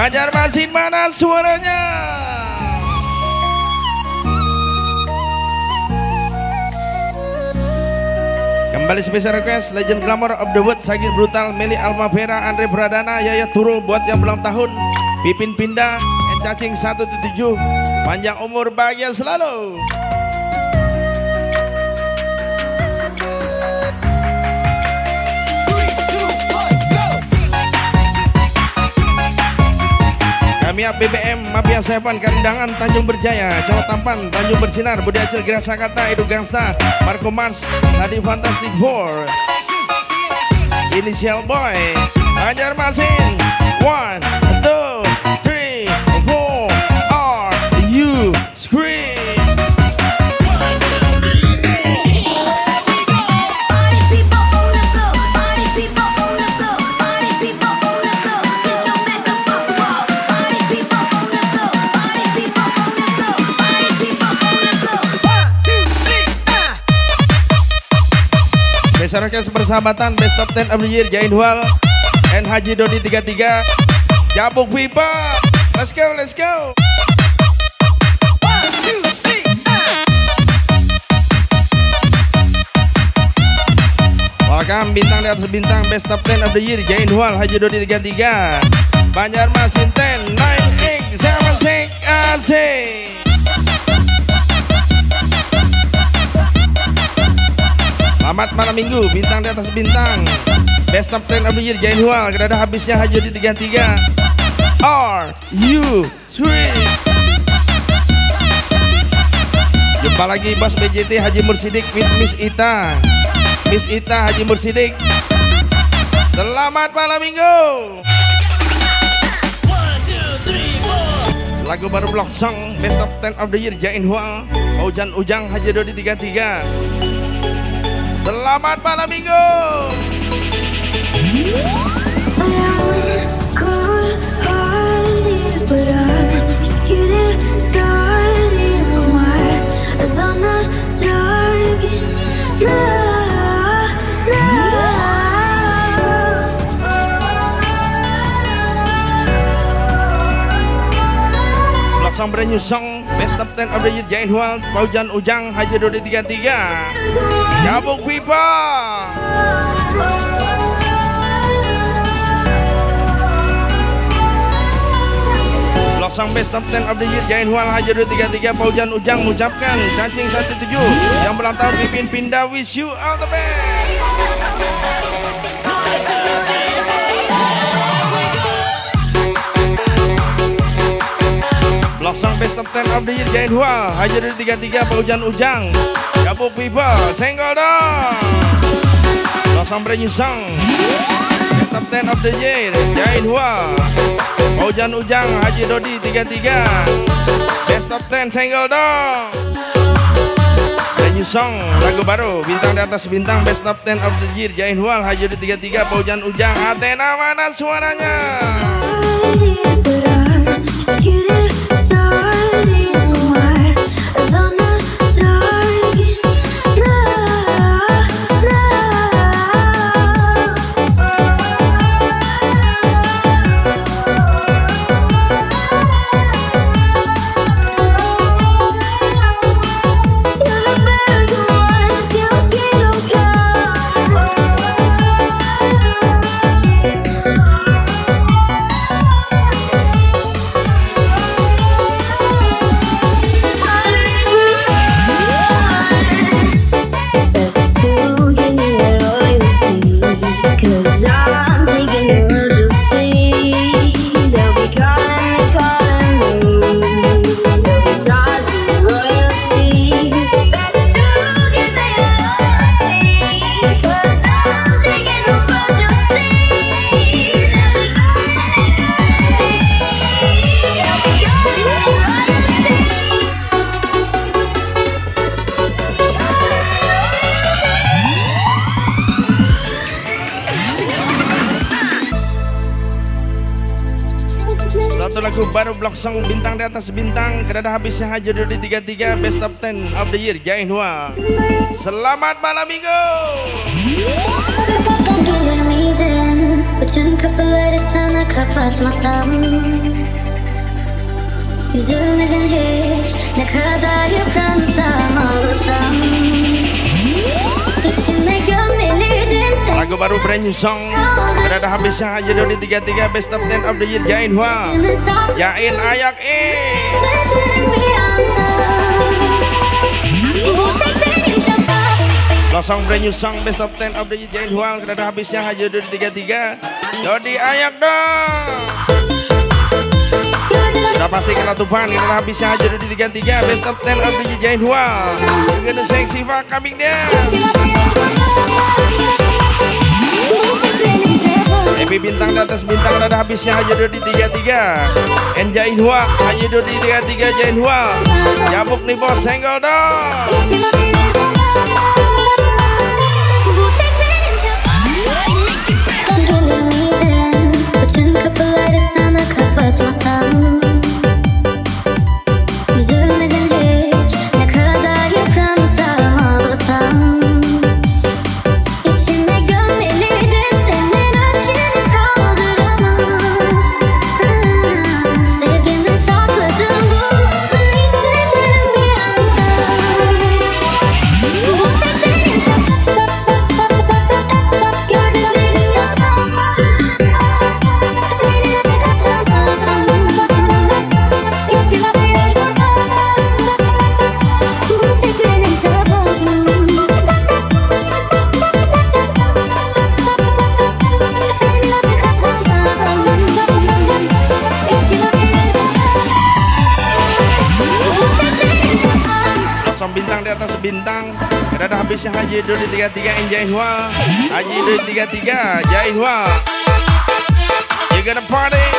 Banjarmasin mana suaranya? Kembali spesial request Legend Glamour of the Wood Sagir Brutal Meli Almavera Andre Pradana Yaya Turo buat yang ulang tahun Pipin Pindah Cacing 177 Panjang umur bahagia selalu BBM Mafia Seven Karindangan Tanjung Berjaya Jawa Tampan Tanjung Bersinar Budi Acil Gerasa Kata Edu Gangsa Marco Mars Tadi Fantastic Four Initial Boy Banjarmasin One Two Besar Orkes Persahabatan Best of 10 of the Year Jain Hwal and Haji Dodi 33 Jabuk Pipa Let's go, let's go. Welcome bintang di atas bintang. Best of 10 of the Year Jain Hwal Haji Dodi 33 Banjarmasin 10 9 8 7 6 Asik Selamat malam minggu, bintang di atas bintang. Best of 10 of the year, Jain Hual. Gak ada habisnya Haji di 33 Are you sweet? Jumpa lagi bos BJT Haji Mursidik with Miss Ita. Miss Ita Haji Mursidik. Selamat malam minggu. Lagu baru blok song Best of 10 of the year Jain Hual. Hujan Ujang Haji Dodi 33 Selamat malam minggu. Song brand new song Best of 10 of the year Jain Hual Paujan Ujang Haji Dodi 33 Jabuk Pipa Blok Song Best of 10 of the year Jain Hual Haji Dodi 33 Paujan Ujang mengucapkan Cacing 17 Yang ulang tahun Pipin Pindah Wish you all the best Best of 10 of the Year Jain Hua Haji dari 33 Paujan Ujang. Gabuk People Senggol dong. Song Brand New Song. Best of 10 of the Year Jain Hua Paujan Ujang Haji Dodi 33 Best of 10 Senggol dong. Brand New Song Lagu baru Bintang di atas bintang. Best of 10 of the Year Jain Hua Haji Dodi 33 Paujan Ujang. Athena mana suaranya lagu baru blok song bintang di atas bintang. Kerana habisnya haji dari 33 Best of 10 of the year Jain Hua Selamat malam minggu! Don't give me then But you couple of sana kapat masam Üzülmedin hiç ne kadar yıpransam ağlasam brand new song. Berada habisnya hanya dari 33 Best of 10 of the Year. Jain Hua. Jain ayak eh Losong brand new song best of 10 of the Jain Huang Kerana habisnya hanya dari 33 Dodi ayak dong Udah pasti kena tupan Kerana habisnya hanya dari 33 Best of 10 of the Jain Huang Gonna sexy fuck coming down Epi bintang di atas bintang dan habisnya hanya dari 33 En Jain Hua hanya dari 33 Jain Hua Jabuk nih bos senggol dong Indonesia Haji Duri 33 in Jaihua Haji Duri 33 Jaihua You gonna party?